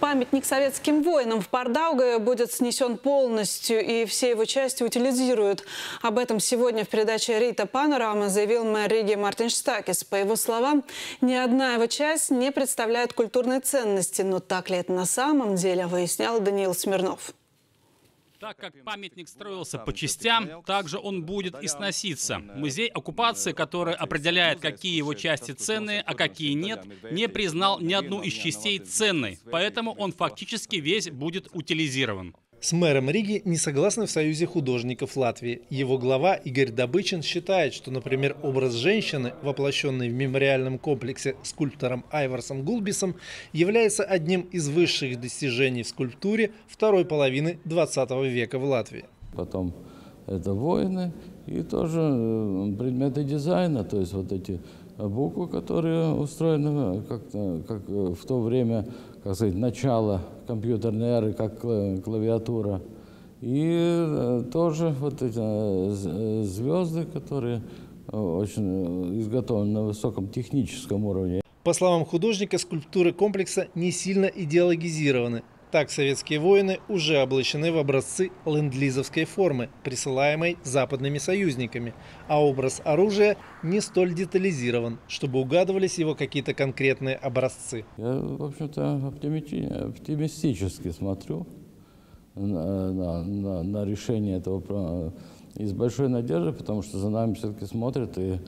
Памятник советским воинам в Пардауге будет снесен полностью, и все его части утилизируют. Об этом сегодня в передаче «Рита Панорама» заявил мэр Риги Мартин Штакис. По его словам, ни одна его часть не представляет культурной ценности. Но так ли это на самом деле, выяснял Даниил Смирнов. Так как памятник строился по частям, также он будет и сноситься. Музей оккупации, который определяет, какие его части ценные, а какие нет, не признал ни одну из частей ценной, поэтому он фактически весь будет утилизирован. С мэром Риги не согласны в Союзе художников Латвии. Его глава Игорь Добычин считает, что, например, образ женщины, воплощенный в мемориальном комплексе скульптором Айварсом Гулбисом, является одним из высших достижений в скульптуре второй половины 20 века в Латвии. Потом это воины и тоже э, предметы дизайна, то есть вот эти буквы, которые устроены как, как в то время, как сказать, начало компьютерной эры, как клавиатура. И э, тоже вот эти э, звезды, которые очень изготовлены на высоком техническом уровне. По словам художника, скульптуры комплекса не сильно идеологизированы. Так советские воины уже облачены в образцы ленд-лизовской формы, присылаемой западными союзниками, а образ оружия не столь детализирован, чтобы угадывались его какие-то конкретные образцы. Я, в общем-то, оптимистически смотрю на, на, на, решение этого и с большой надеждой, потому что за нами все-таки смотрят и,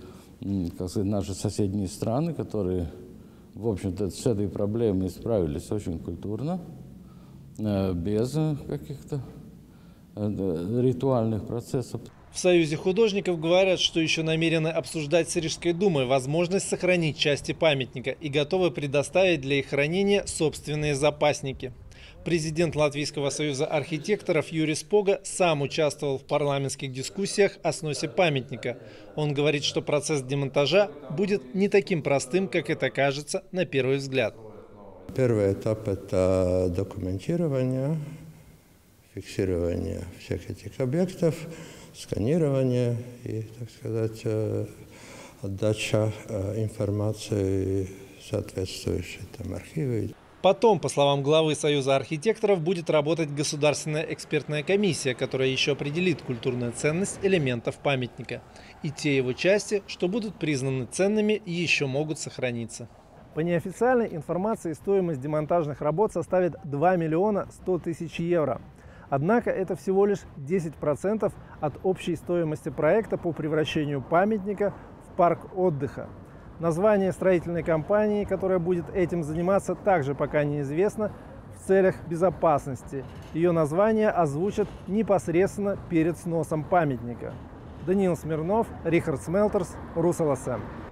как сказать, наши соседние страны, которые, в общем-то, с этой проблемой справились очень культурно. Э, без каких-то э, ритуальных процессов. В Союзе художников говорят, что еще намерены обсуждать с Рижской думой возможность сохранить части памятника и готовы предоставить для их хранения собственные запасники. Президент Латвийского союза архитекторов Юрий Спога сам участвовал в парламентских дискуссиях о сносе памятника. Он говорит, что процесс демонтажа будет не таким простым, как это кажется на первый взгляд. Первый этап – это документирование, фиксирование всех этих объектов, сканирование и, так сказать, э, отдача э, информации соответствующей там архивы. Потом, по словам главы Союза архитекторов, будет работать государственная экспертная комиссия, которая еще определит культурную ценность элементов памятника. И те его части, что будут признаны ценными, еще могут сохраниться. По неофициальной информации стоимость демонтажных работ составит 2 миллиона 100 тысяч евро. Однако это всего лишь 10% от общей стоимости проекта по превращению памятника в парк отдыха. Название строительной компании, которая будет этим заниматься, также пока неизвестно в целях безопасности. Ее название озвучат непосредственно перед сносом памятника. Даниил Смирнов, Рихард Смелтерс, РусЛСМ.